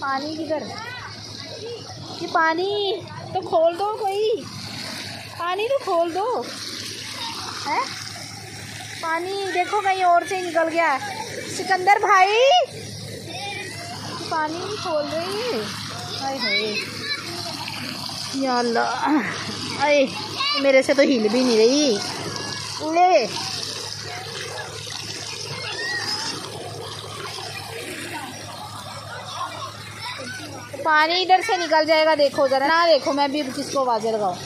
पानी किधर ये पानी तो खोल दो कोई। पानी तो खोल दो। है? पानी देखो कहीं और से निकल गया सिकंदर भाई पानी नहीं खोल रही। अरे मेरे से तो हिल भी नहीं रही। ले। पानी इधर से निकल जाएगा देखो जरा। ना देखो मैं भी किसको आवाज़ें लगाऊँ।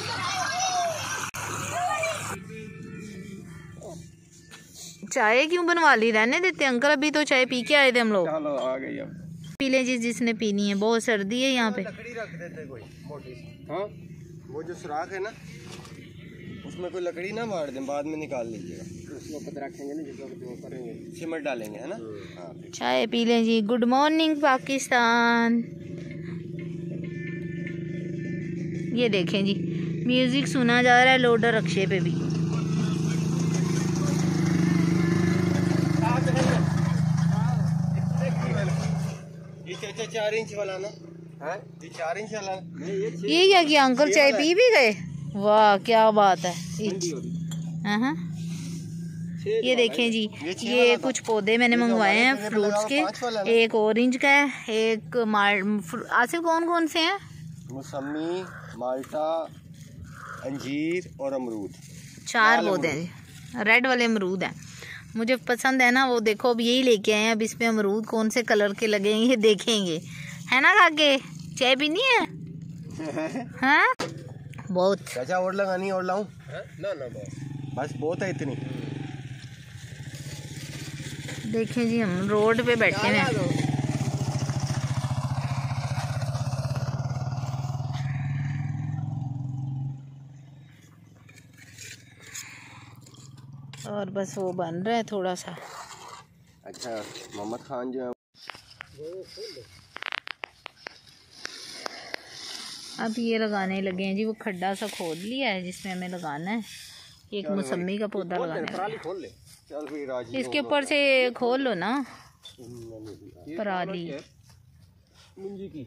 चाय क्यों बनवा ली? रहने देते अंकल अभी तो चाय पी के आए थे हम लोग। चलो आ गई अब। पी लें जिस जिसने पीनी है। बहुत सर्दी है यहाँ पे। रख देते कोई मोटी हाँ? वो जो सुराख है ना उसमें कोई लकड़ी ना मार दें बाद में निकाल लीजिएगा। उसके ऊपर रखेंगे ना जिसको जो करेंगे। सीमेंट डालेंगे है ना? हाँ। चाय पी लें जी। Good morning Pakistan. ये देखें जी म्यूज़िक सुना जा रहा है लोडर रक्शे पे भी। ये चार इंच वाला ना? ये चार इंच वाला? नहीं ये छः ये क्या किया अंकल चाय पी भी गए? वाह क्या बात है। हाँ हाँ। ये देखें जी ये। कुछ पौधे मैंने मंगवाए हैं फ्रूट्स के। एक ऑरेंज का है एक फ्रू- आसिफ कौन कौन से हैं? मौसमी माल्टा अंजीर और अमरूद। चार पौधे हैं। रेड वाले अमरूद हैं। मुझे पसंद है ना वो देखो अब यही लेके आए हैं। अब इसमें अमरूद कौन से कलर के लगेंगे ये देखेंगे। है ना काके? चाय पीनी है? हाँ? बहुत। चाचा और लगानी है और लाऊं? ना ना बस बहुत है इतनी। देखें जी हम रोड पे बैठे हैं। और बस वो बन रहा है थोड़ा सा। अच्छा मोहम्मद खान जो है अब ये लगाने लगे हैं जी वो खड्डा सा खोद लिया है जिसमें हमें लगाना है। एक मौसमी का पौधा लगाना है। खोल ले। चल राज़ी इसके ऊपर से खोल लो ना। पराली। मुंजी की।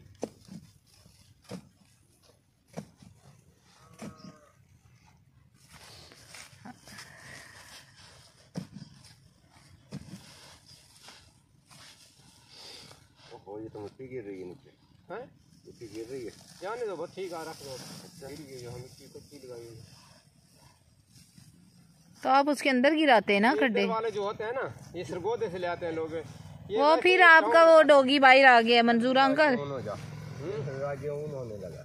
ओहो ये तो मिट्टी गिर रही है नीचे। हैं? मिट्टी गिर रही है। जाने दो बस ठीक आ रख दो। अच्छा। गिर गई हम मिट्टी कच्ची लगाई तो आप उसके अंदर गिराते हैं ना खड्डे? वाले जो होते हैं ना ये सरगोदे से ले आते हैं लोग। वो फिर आपका वो डोगी बाहर आ गया मंजूर अंकल। हो जा? होने लगा।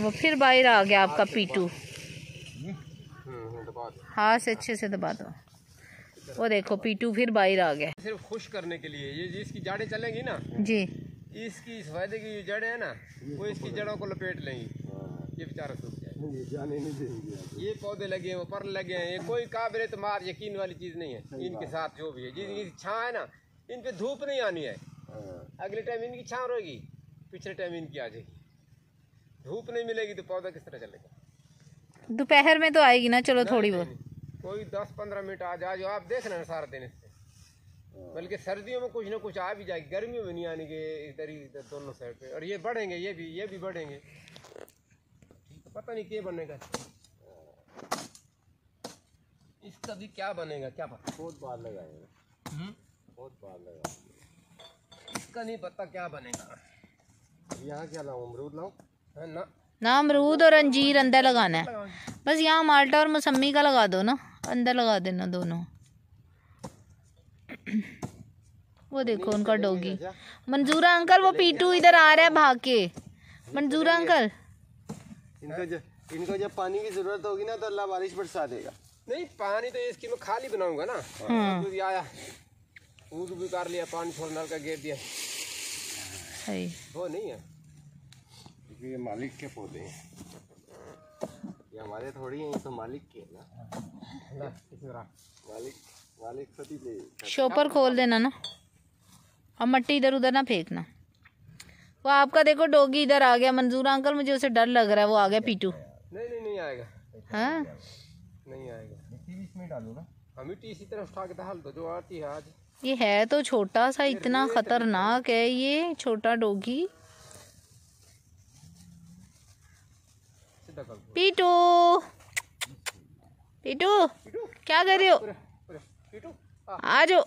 वो फिर बाहर आ गया आपका पीटू। हम्म तो हाथ से अच्छे से दबा दो। वो देखो पीटू फिर बाहर आ गया। सिर्फ़ खुश करने के लिए। ये जिसकी जड़ें चलेंगी ना? जी। इसकी इस फ़ायदे की जो जड़ें हैं ना वो इसकी जड़ों को लपेट लेंगी। ये बेचारा सूख जाए जाने नहीं देंगे। ये पौधे लगे हैं वो पर लगे हैं। ये कोई काबिल तुम्हार यकीन वाली चीज़ नहीं है। इनके साथ जो भी है जिनकी छाँ है ना इन पे धूप नहीं आनी है। अगले टाइम इनकी छाँ रहेगी पिछले टाइम इनकी आ जाएगी। धूप नहीं मिलेगी तो पौधा किस तरह चलेगा? दोपहर में तो आएगी ना चलो थोड़ी बहुत। कोई दस पंद्रह मिनट आ जाए जो आप देख रहे हैं सारा दिन इससे। बल्कि सर्दियों में कुछ ना कुछ आ भी जाएगी गर्मियों में नहीं आने के इधर ही इधर दोनों साइड पे। और ये बढ़ेंगे ये भी ये भी बढ़ेंगे। पता नहीं क्या बनेगा। इसका भी क्या बनेगा क्या पता? बहुत बार लगाएगा। बहुत बार लगाएगा। इसका नहीं पता क्या बनेगा। यहाँ क्या लाऊं अमरूद लाऊं? है ना। ना अमरूद और अंजीर अंदर लगाना है। बस यहाँ माल्टा और मौसमी का लगा दो ना अंदर लगा देना दोनों। वो देखो उनका डोगी। मंजूरा अंकल वो पीटू इधर आ रहा है भाग के। मंजूरा अंकल। इनको जब इनको जब पानी की ज़रूरत होगी ना तो अल्लाह बारिश बरसा देगा। नहीं पानी तो इसकी मैं खाली बनाऊँगा ना। हाँ। दूध आया। दूध भी कर लिया पानी थोड़ा नल का गेर दिया। सही वो नहीं है। ये मालिक के पौधे हैं। ये हमारे थोड़ी हैं ये तो मालिक के हैं ना। मालिक मालिक सभी ले शॉपर खोल देना ना। अब मट्टी इधर उधर ना फेंकना। वो आपका देखो डोगी इधर आ गया। मंजूर अंकल मुझे उसे डर लग रहा है। वो आ गया पीटू। नहीं नहीं नहीं आएगा। हाँ? नहीं आएगा। मिट्टी इसमें डालो ना हाँ मिट्टी इसी तरफ़ उठा के डाल दो जो आती है आज। ये है तो छोटा सा इतना खतरनाक है ये छोटा डोगी सीधा कर दो पीटू। पीटू, क्या कर रहे हो? आ जाओ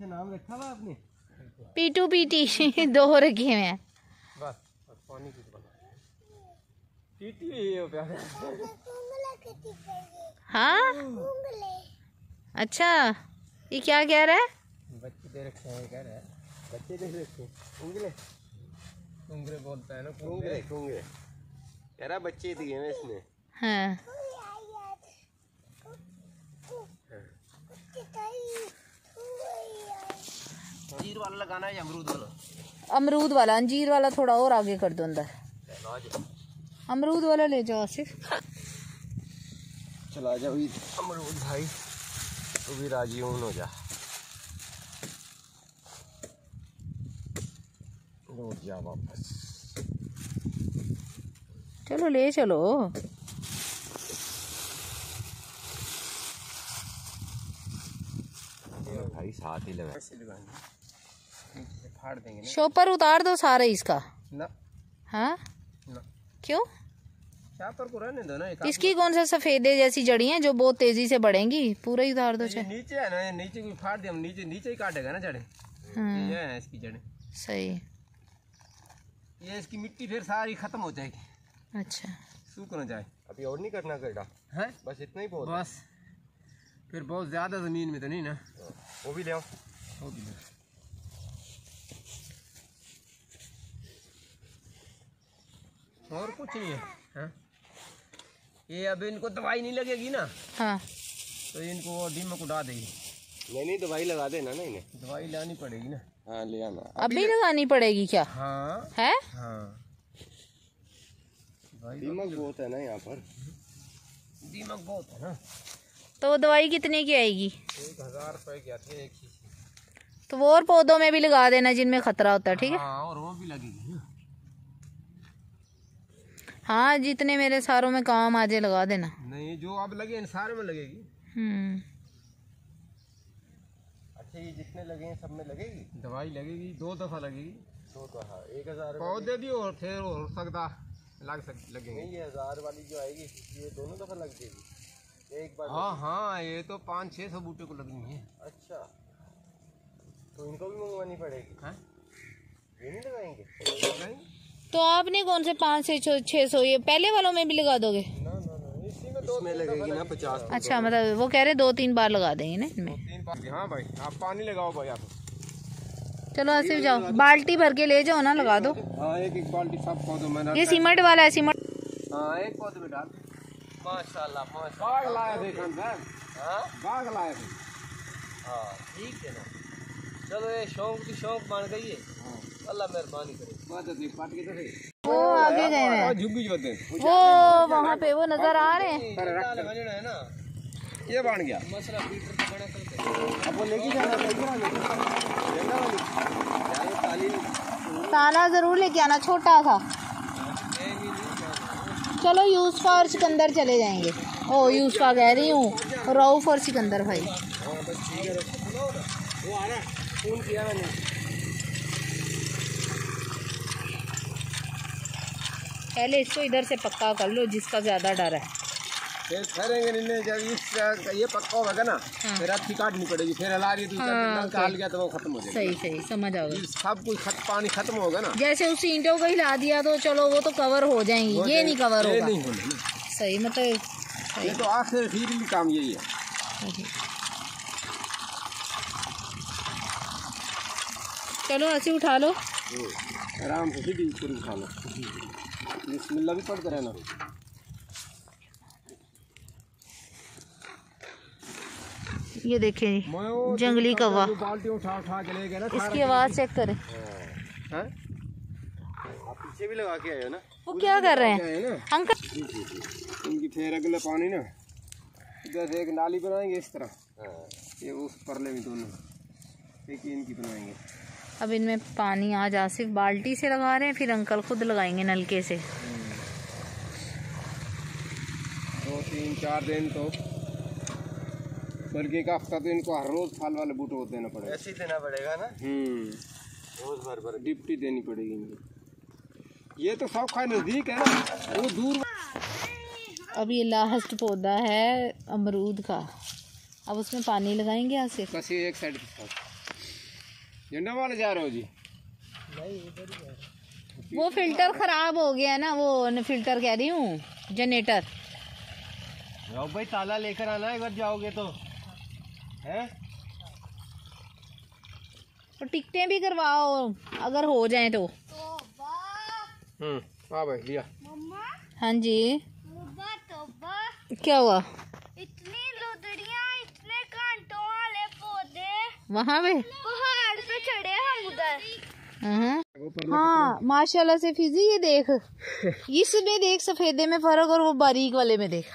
नाम रखा हुआ आपने पीटू पीटी, दो हो रखे हुए हैं है? अच्छा ये क्या कह रहा है? बच्चे दे रखे हैं, कह रहा है। बच्चे दे रखे उंगले। उंगले बोलता है ना उंगले कह रहा बच्चे दिए हैं इसमें हाँ। जीर वाला लगाना है या अमरूद वाला अमरूद वाला अंजीर वाला थोड़ा और आगे कर दो अंदर। अमरूद वाला ले जाओ आसिफ। चला जाओ अमरूद भाई तू भी राज़ी हो जा। लौट जा वापस चलो ले चलो। भाई साथ ही लगा फाड़ देंगे शॉपर उतार दो सारे इसका। ना। हाँ? ना। क्यों? चापर को रहने दो ना इसकी कौन सा सफेदे जैसी जड़ी हैं जो बहुत तेज़ी से बढ़ेंगी? पूरा ही उतार दो चाहे नीचे है ना ये नीचे कोई फाड़ दिया हम नीचे नीचे ही काटेगा ना जड़े। हाँ। ये है इसकी जड़े। सही। ये इसकी मिट्टी फिर सारी खत्म हो जाएगी। अच्छा। सूख न जाए। अभी और नहीं करना गड्ढा? है? बस इतना ही बहुत बस। फिर बहुत ज़्यादा ज़मीन में तो नहीं ना? वो भी ले आओ। हो भी ना। और कुछ नहीं है हाँ? ये अब इनको दवाई नहीं लगेगी ना? हाँ। तो इनको वो दीमक उड़ा देगी। नहीं नहीं दवाई लगा देना ना इन्हें। दवाई लानी पड़ेगी ना? हाँ ले आना। अभी लगानी पड़ेगी क्या? हाँ। है? हाँ। दीमक बहुत है ना यहाँ पर। दीमक बहुत है ना। तो वो दवाई कितने की आएगी? एक हज़ार रुपए की आती है एक शीशी तो वो और पौधों में भी लगा देना जिनमें खतरा होता है ठीक है? हाँ और वो भी लगेगी हाँ जितने मेरे सारों में काम आ जाए लगा देना। नहीं जो अब लगे इन सारे में लगेगी। हम्म। अच्छा ये जितने लगे हैं सब में लगेगी? दवाई लगेगी दो दफ़ा लगेगी। तो हाँ एक हज़ार पौधे भी और फिर हो सकता लग सक लगेंगे। नहीं ये हज़ार वाली जो आएगी ये दोनों दफ़ा लग जाएगी। एक बार हाँ हाँ ये तो पाँच छः सौ बूटे को लगनी है अच्छा। तो इनको भी मंगवानी पड़ेगी? हैं? ये नहीं लगाएँगे? तो आपने कौन से पाँच से छः सौ ये पहले वालों में भी लगा दोगे? ना दो इसमें लगेगी ना पचास अच्छा मतलब वो कह रहे दो तीन बार लगा देंगे ना इनमें हाँ भाई आप पानी लगाओ भाई आप। चलो आसिफ जाओ। बाल्टी भर के ले जाओ ना लगा दो। हाँ एक एक बाल्टी सब पौधों में ये सीमेंट वाला है सीमेंट। हाँ एक पौधे में डाल माशाल्लाह माशा बाग लाया थे हाँ? बाग लाया थे हाँ ठीक है ना। चलो ये शौक की शौक बन गई है। अल्लाह मेहरबानी करे। बात है पाट के तो वो आगे गए हैं। थे वो वहाँ पे वो नज़र आ रहे हैं। है ये बन गया। अब वो लेके जाना ताला ज़रूर लेके आना छोटा सा। चलो यूसफा और सिकंदर चले जाएँगे। ओ यूसफा कह रही हूँ। रऊफ और सिकंदर भाई वो आ रहा फ़ोन किया मैंने पहले इसको इधर से पक्का कर लो जिसका ज़्यादा डर है। फिर ठहरेंगे नहीं जब इस ये पक्का होगा ना फिर अच्छी काटनी पड़ेगी फिर हला रही हाँ, गया तो वो खत्म हो जाएगा। सही सही समझ आ गई ये सब कुछ खत, पानी खत्म होगा ना। जैसे उस ईंटों को हिला दिया तो चलो वो तो कवर हो जाएँगी ये नहीं कवर होगा। नहीं होना सही मतलब ये तो आखिर आखिरी काम यही है। चलो ऐसे उठा लो। आराम से सीधी उठा लो। बिस्मिल्लाह भी पढ़ते रहना। ये देखिए जी जंगली कौवा। जो बाल्टी उठा उठा के ले गए ना इसकी आवाज़ चेक करें। हैं? आप पीछे भी लगा के आए हो ना? वो क्या कर रहे हैं? है अंकल इनकी फिर अगले पानी ना। इधर एक नाली बनाएँगे इस तरह। हाँ। ये उस परले में दोनों। एक इनकी बनाएँगे। अब इनमें पानी आज आसिफ बाल्टी से लगा रहे हैं फिर अंकल खुद लगाएँगे नलके से। दो तीन चार दिन तो बल्कि एक हफ़्ता तो इनको हर रोज फल वाले बूटों को देना पड़ेगा। ऐसे ही देना पड़ेगा ना? हम्म। रोज भर भर। डिप्टी देनी पड़ेगी इनको। ये तो सौखा नज़दीक है ना वो दूर अब ये लास्ट पौधा है अमरूद का। अब उसमें पानी लगाएँगे आसिफ कसी एक साइड के साथ। झंडा वाले जा रहे हो जी? वो फ़िल्टर खराब हो गया ना वो फ़िल्टर कह रही हूँ जनरेटर। जाओ भाई ताला लेकर आना एक बार जाओगे तो। है? और टिकटें भी करवाओ अगर हो जाए तो। हम्म हाँ भाई लिया। हाँ जी। क्या हुआ? इतनी लुदड़ियाँ इतने कांटों वाले पौधे। वहाँ पे? हाँ हाँ? माशाल्लाह से फिजी ये देख। इसमें देख सफेदे में फ़र्क और वो बारीक वाले में देख।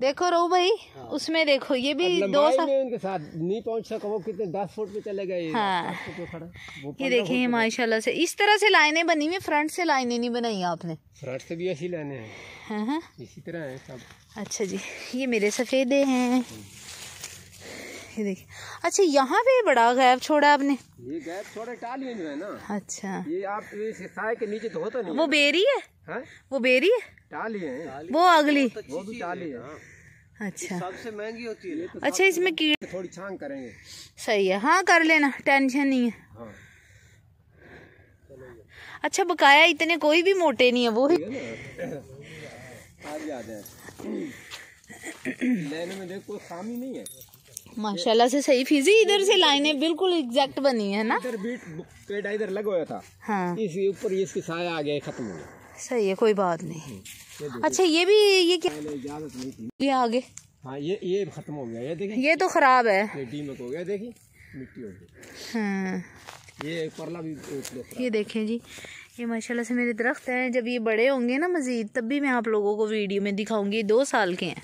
देखो रो भाई हाँ। उसमें देखो ये भी दो लंबाई सा उनके साथ नहीं पहुँच सका वो कितने दस फुट पे चले गए। हाँ। ये देखिए ये माशाल्लाह से। इस तरह से लाइनें बनी हुई फ्रंट से लाइनें नहीं बनाई आपने। फ्रंट से भी ऐसी लेने हैं। हाँ हाँ। इसी तरह है सब। अच्छा जी ये मेरे सफ़ेदे हैं। ये देखिए। अच्छा यहाँ पे बड़ा गैप छोड़ा आपने। ये गैप थोड़े टालिए जो है ना। अच्छा। ये आप साय के नीचे तो होता नहीं वो बेरी है? है? वो बेरी है? टालिए हैं। वो अगली। वो भी टाली है अच्छा। सबसे महँगी होती है। तो अच्छा इसमें कीड़ थोड़ी छांग करेंगे। सही है। हाँ कर लेना टेंशन नहीं है। हाँ। अच्छा बकाया इतने कोई भी मोटे नहीं है वो ही आ जाए लेने में देखो खामी नहीं है। माशाल्लाह से सही। फिजी इधर से लाइनें बिल्कुल एग्जैक्ट बनी है ना? इधर बीट पेड़ा इधर लगा हुआ था। हाँ। इसके ऊपर ये इसकी साया आ गया खत्म हो गया सही है कोई बात नहीं। अच्छा ये भी ये क्या? इजाज़त नहीं थी। ये आगे। हाँ ये ये खत्म हो गया। ये देखिए ये तो खराब है। ये डीमक हो गया देखिए। मिट्टी हो गई। हाँ। ये परला भी ये देखें जी। ये माशाल्लाह से मेरे दरख्त हैं। जब ये बड़े होंगे ना मज़ीद तब भी मैं आप लोगों को वीडियो में दिखाऊँगी। दो साल के हैं।